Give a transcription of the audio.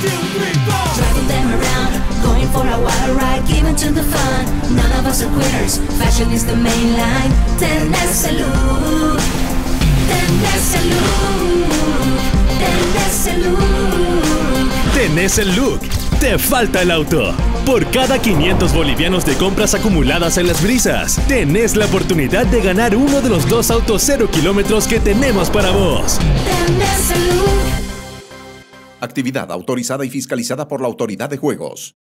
Driving them around, going for a wild ride, giving to the fun. None of us are quitters, fashion is the main line. Tenés salud, tenés salud, tenés salud. Tenés el look, te falta el auto. Por cada 500 bolivianos de compras acumuladas en las brisas, tenés la oportunidad de ganar uno de los dos autos cero kilómetros que tenemos para vos. Tenés. Actividad autorizada y fiscalizada por la Autoridad de Juegos.